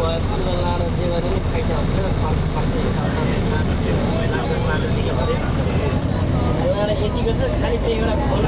भयो किन्न जे गरे फाइदा हुन्छ खर्च सक्छ यतिको छ खालि त्यही एउटा